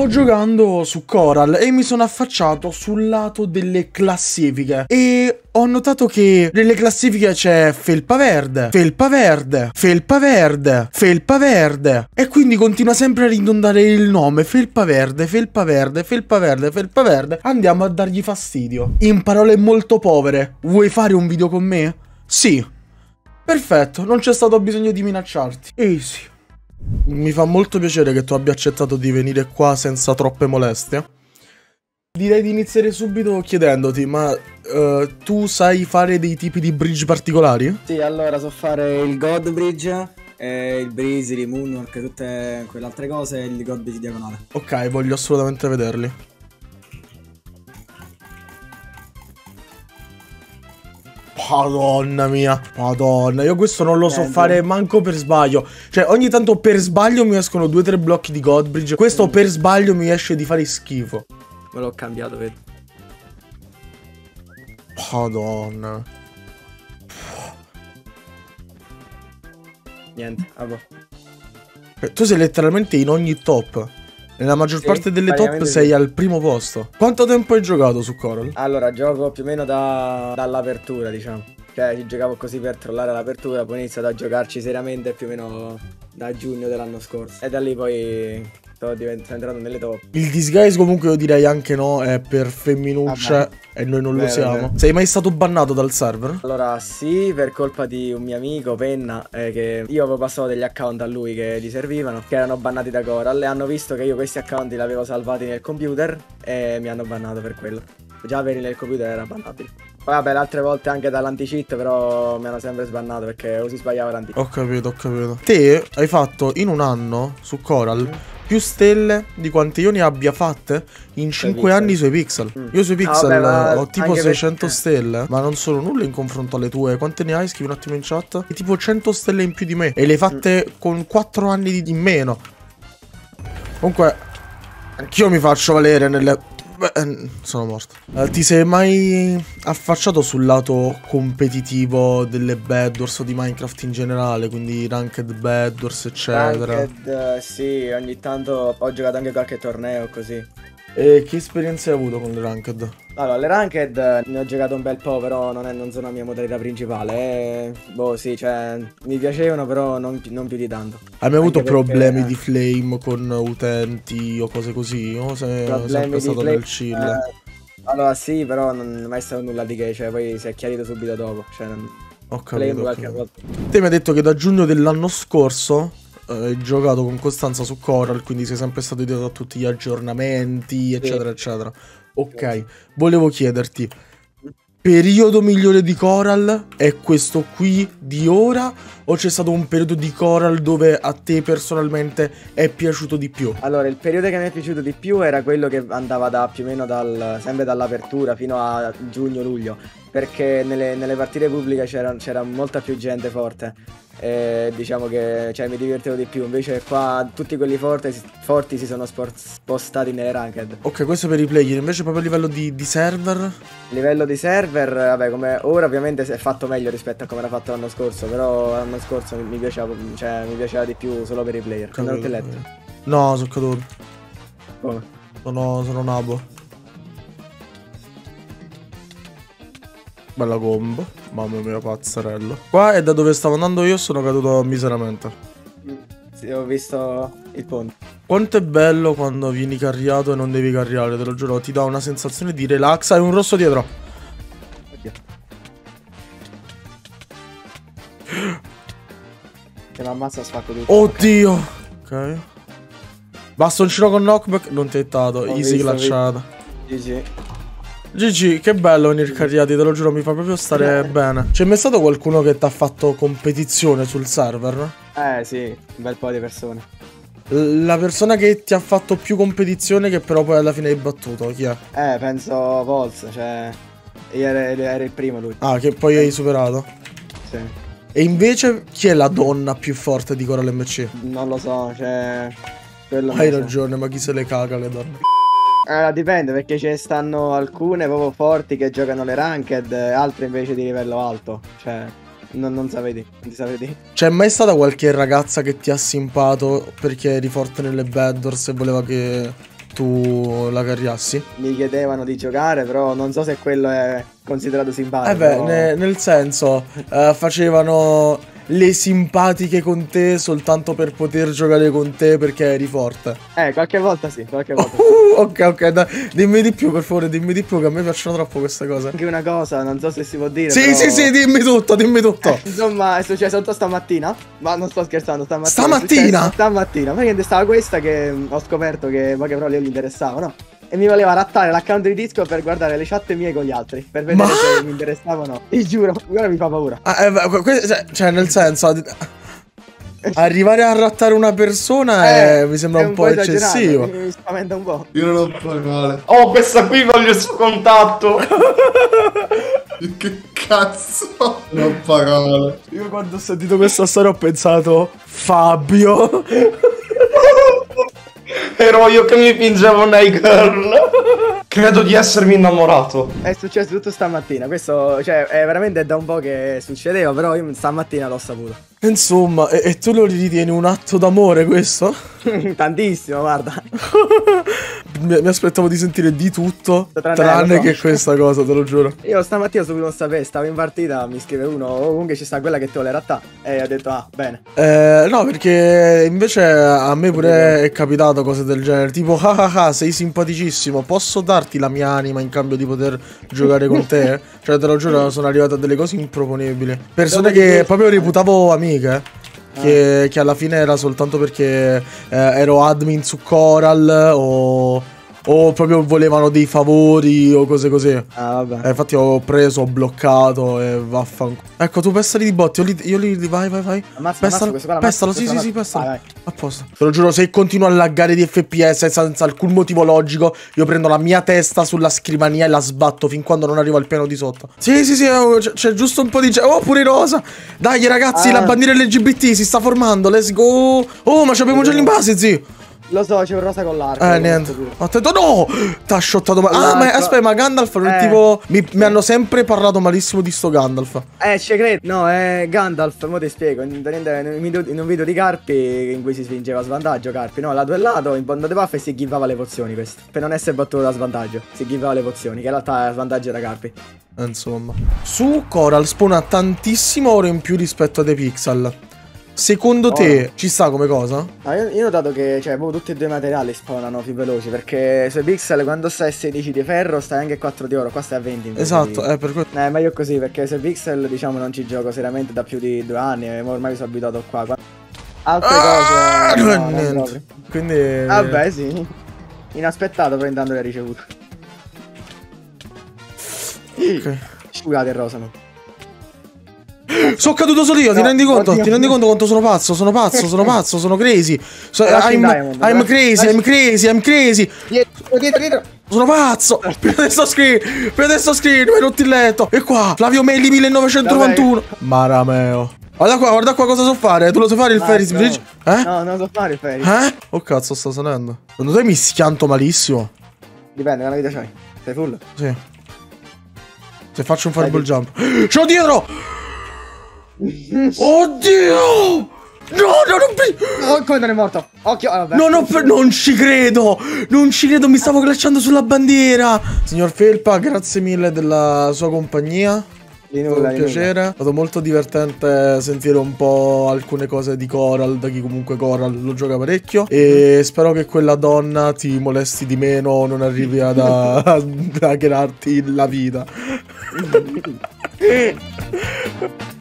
Sto giocando su Coral e mi sono affacciato sul lato delle classifiche e ho notato che nelle classifiche c'è felpa verde, felpa verde, felpa verde, felpa verde e quindi continua sempre a ridondare il nome felpa verde, felpa verde, felpa verde, felpa verde. Andiamo a dargli fastidio. In parole molto povere, vuoi fare un video con me? Sì. Perfetto, non c'è stato bisogno di minacciarti. Easy. Mi fa molto piacere che tu abbia accettato di venire qua senza troppe molestie. Direi di iniziare subito chiedendoti, ma uh, tu sai fare dei tipi di bridge particolari? Sì, allora so fare il God Bridge, eh, il Breezy, il Moonwalk, tutte quelle altre cose e il God Bridge diagonale. Ok, voglio assolutamente vederli. Madonna mia, madonna, io questo non lo so fare manco per sbaglio. Cioè, ogni tanto per sbaglio mi escono due o tre blocchi di Godbridge. Questo mm. per sbaglio mi esce di fare schifo. Me l'ho cambiato, vedo. Madonna. Niente, vabbè. Tu sei letteralmente in ogni top. Nella maggior sì, parte delle top sei sì. al primo posto. Quanto tempo hai giocato su Coral? Allora, gioco più o meno da, dall'apertura, diciamo. Cioè, ci giocavo così per trollare l'apertura, poi ho iniziato a giocarci seriamente più o meno da giugno dell'anno scorso. E da lì poi sto, entrato nelle top. Il disguise comunque io direi anche no, è per femminucce ah, e noi non vero, lo siamo. Vero. Sei mai stato bannato dal server? Allora sì, per colpa di un mio amico, Penna, eh, che io avevo passato degli account a lui che gli servivano, che erano bannati da Coral e hanno visto che io questi account li avevo salvati nel computer e mi hanno bannato per quello. Già averli nel computer era bannabile. Poi vabbè, le altre volte anche dall'anti-cheat, però mi hanno sempre sbannato perché o si sbagliava l'anti Ho capito, ho capito. Te hai fatto in un anno su Coral più stelle di quante io ne abbia fatte in 5 anni sui pixel. Mm. Io sui pixel ah, vabbè, ho tipo 600 perché... stelle, ma non sono nulla in confronto alle tue. Quante ne hai? Scrivi un attimo in chat. E tipo 100 stelle in più di me. E le hai fatte mm. con 4 anni di, meno. Comunque, anch'io mi faccio valere nelle Beh, eh, sono morto. Uh, ti sei mai affacciato sul lato competitivo delle Bedwars o di Minecraft in generale? Quindi Ranked Bedwars, eccetera? Ranked, uh, sì, ogni tanto ho giocato anche qualche torneo così. E che esperienze hai avuto con le Ranked? Allora, le Ranked ne ho giocato un bel po', però non, è, non sono la mia modalità principale. E, boh, sì, cioè, mi piacevano, però non, non più di tanto. Hai mai avuto problemi di flame con utenti o cose così? O sei sempre stato nel chill? Eh, allora, sì, però non è mai stato nulla di che, cioè, poi si è chiarito subito dopo. Cioè, non... Ho capito. Flame ho capito. Te mi hai detto che da giugno dell'anno scorso eh, giocato con costanza su Coral, quindi sei sempre stato dietro a tutti gli aggiornamenti, eccetera, sì. eccetera. Ok, volevo chiederti, periodo migliore di Coral è questo qui di ora o c'è stato un periodo di Coral dove a te personalmente è piaciuto di più? Allora, il periodo che mi è piaciuto di più era quello che andava da più o meno dal, sempre dall'apertura fino a giugno-luglio, perché nelle, nelle partite pubbliche c'era molta più gente forte e diciamo che cioè, mi divertivo di più. Invece qua tutti quelli forti, forti si sono spostati nelle ranked. Ok, questo per i player, invece proprio a livello di, di server? A livello di server, vabbè, come ora ovviamente è fatto meglio rispetto a come era fatto l'anno scorso, però l'anno scorso mi, mi, piaceva, cioè, mi piaceva di più solo per i player. Capito, non letto? No, sono caduto. Come? Sono, sono nabo. Bella combo. Mamma mia, pazzarello. Qua è da dove stavo andando io, sono caduto miseramente. Sì, ho visto il ponte. Quanto è bello quando vieni carriato e non devi carriare, te lo giuro. Ti dà una sensazione di relax. Hai un rosso dietro. Oddio. Che la ammazza spacco tutto. Oddio. Ok. Bastoncino con knockback. Non tettato. Ho Easy glacciata. GG. GG, che bello venire carriati, te lo giuro, mi fa proprio stare eh. bene. C'è mai stato qualcuno che ti ha fatto competizione sul server? Eh sì, un bel po' di persone. La persona che ti ha fatto più competizione che però poi alla fine hai battuto, chi è? Eh, penso Vols, cioè... Era, era il primo lui. Ah, che poi hai superato? Sì. E invece chi è la donna più forte di Coral MC? Non lo so, cioè... Hai ragione, so. ma chi se le caga le donne? Allora, dipende perché ce ne stanno alcune proprio forti che giocano le ranked, altre invece di livello alto. Cioè, non, non sapete, non ti sapete. C'è mai stata qualche ragazza che ti ha simpato perché eri forte nelle Bedwars e voleva che tu la carriassi? Mi chiedevano di giocare, però non so se quello è considerato simpatico. Eh beh, ne- nel senso, eh, facevano le simpatiche con te soltanto per poter giocare con te perché eri forte. Eh, qualche volta sì, qualche volta. Uh, ok, ok, dai, dimmi di più, per favore, dimmi di più, che a me piacciono troppo queste cose. Anche una cosa, non so se si può dire. Sì, però- sì, sì, dimmi tutto, dimmi tutto. Eh, Insomma, è successo tutto stamattina. Ma non sto scherzando, stamattina. Stamattina? Stamattina. Praticamente stava questa che mh, ho scoperto che poche parole gli interessavano. E mi voleva rattare l'account di disco per guardare le chat mie con gli altri. Per vedere Ma? se mi interessavano o no. Ti giuro, ora mi fa paura. Ah, eh, cioè, nel senso, arrivare a rattare una persona eh, mi sembra è un po' esagerato, eccessivo. Mi, mi spaventa un po'. Io non ho parole. Oh, questa qui voglio il suo contatto. Che cazzo? Non ho parole. Io quando ho sentito questa storia ho pensato Fabio. Ero io che mi fingevo nei girl. Credo di essermi innamorato. È successo tutto stamattina. Questo, cioè, è veramente da un po' che succedeva. Però io stamattina l'ho saputo. Insomma, e, e tu lo ritieni un atto d'amore questo? Tantissimo, guarda. mi, mi aspettavo di sentire di tutto, Tranne- tranne so. che questa cosa, te lo giuro. Io stamattina subito non sapevo, stavo in partita, mi scrive uno, oh, comunque ci sta quella che te vuole rattare. E ho detto, ah, bene. Eh, no, perché invece a me pure è capitato cose del genere. Tipo, ah ah ah, sei simpaticissimo. Posso darti la mia anima in cambio di poter giocare con te? Cioè, te lo giuro, sono arrivato a delle cose improponibili. Persone che proprio reputavo amiche. Che, che alla fine era soltanto perché eh, ero admin su Coral o. O proprio volevano dei favori o cose così. Eh, Ah, vabbè. infatti ho preso, ho bloccato e vaffanculo. Ecco, tu pestali di botti, io li, io li- vai, vai, vai. Ammazza, Pestalo, ammazza pestalo, sì, sì, sì, pestalo. Vai, A posto. Te lo giuro, se continua a laggare di FPS senza, alcun motivo logico, io prendo la mia testa sulla scrivania e la sbatto fin quando non arriva al piano di sotto. Sì, sì, sì, oh, c'è, giusto un po' di... Oh, pure rosa. Dai, ragazzi, Ah. la bandiera LGBT si sta formando, let's go. Oh, ma c'abbiamo già l'invase, zio. Lo so, c'è un rosa con l'arco. Eh, niente. pure. Attento, no! T'ha shottato male. Ah, ma aspetta, ma Gandalf è Eh. tipo. Mi, mi hanno sempre parlato malissimo di sto Gandalf. Eh, ci credo. No, è Gandalf, mo ti spiego. In, in- in un video, di Carpi in cui si spingeva a svantaggio Carpi, no, lato e lato, in banda di buff e si givava le pozioni questo. Per non essere battuto da svantaggio. Si givava le pozioni, che in realtà è svantaggio era Carpi. Eh, Insomma. Su Coral spawna tantissimo oro in più rispetto a The Pixel. Secondo te Oro. ci sta come cosa? No, io, io ho notato che cioè, proprio tutti e due i materiali spawnano più veloci perché sui pixel quando stai a 16 di ferro stai anche a 4 di oro, qua stai a 20 invece Esatto, di- è per quello. Eh, meglio così perché sui pixel diciamo non ci gioco seriamente da più di due anni e ormai mi sono abituato qua. Qua- Altre Ah, cose... no, non niente. Quindi. Vabbè sì, inaspettato però intanto l'hai ricevuto. Ok. Scusate Rosano. Sono caduto solo io, ti No, rendi conto? oddio. Ti rendi conto quanto sono pazzo? Sono pazzo, sono pazzo, sono crazy. So- I'm, Diamond, I'm lascia- crazy, I'm crazy, I'm crazy. Dietro, dietro. Sono pazzo! Prima adesso screen! Prima adesso screen! Mi hai rotto il letto! E qua! Flavio Melli 1991! Marameo! Guarda qua, guarda qua cosa so fare! Tu lo sai fare il Ah, Ferris no. Bridge? Eh? No, non so fare il ferry. Eh? Oh cazzo, sta salendo. Secondo te mi schianto malissimo? Dipende, quanta vita c'hai. Sei full? Sì. Se faccio un fireball jump. C'ho dietro! Oddio! No, no, non mi... Oh, come non è morto? Occhio, ah, vabbè. Non, ho per- non ci credo! Non ci credo, mi stavo glacciando sulla bandiera! Signor Felpa, grazie mille della sua compagnia. Di nulla, un nulla. piacere. È stato molto divertente sentire un po' alcune cose di Coral, da chi comunque Coral lo gioca parecchio. E spero che quella donna ti molesti di meno, non arrivi ad a, ad hackerarti la vita.